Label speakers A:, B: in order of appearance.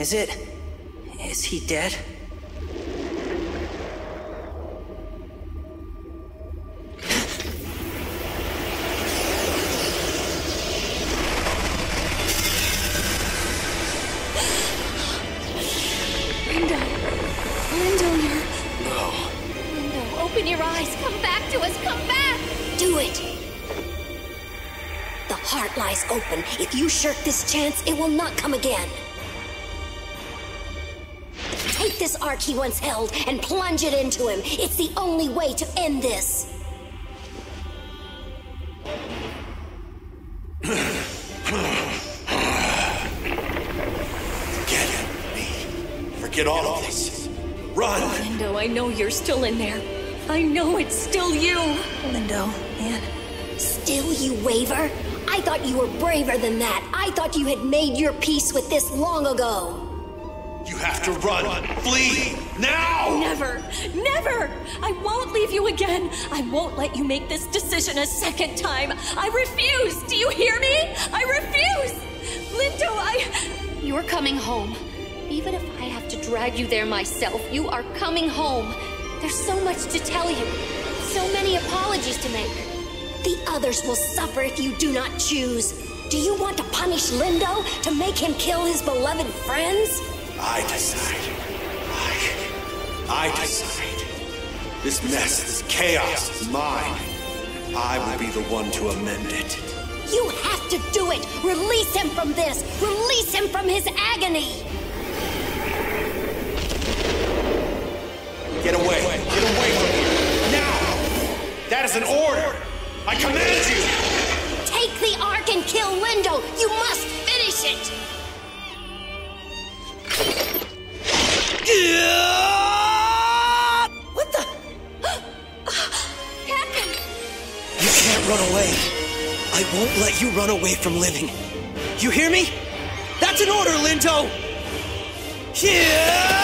A: Is it... Is he dead?
B: Lindow. Lindow, you're. Lindow, open your eyes. Come back to us. Come back.
C: Do it! The heart lies open. If you shirk this chance, it will not come again. Take this arc he once held and plunge it into him. It's the only way to end this.
D: Forget me. Forget all of this. Run!
B: Lindow, I know you're still in there. I know it's still you.
A: Lindow, man.
C: Still you waver? I thought you were braver than that. I thought you had made your peace with this long ago.
D: You have to run! Flee! Now!
B: Never, never! I won't leave you again. I won't let you make this decision a second time. I refuse. Do you hear me? I refuse. Lindow, I. You're coming home. Even if I have to drag you there myself, you are coming home. There's so much to tell you, so many apologies to make.
C: The others will suffer if you do not choose. Do you want to punish Lindow to make him kill his beloved friends?
D: I decide. I. I decide. This mess, this chaos is mine. I will be the one to amend it.
C: You have to do it! Release him from this! Release him from his agony!
D: Get away! Get away from here! Now! That is an order! I command you!
C: Take the arc and kill Lindow! You must finish it!
A: What the?
B: Captain!
A: You can't run away. I won't let you run away from living. You hear me? That's an order, Lindow! Yeah!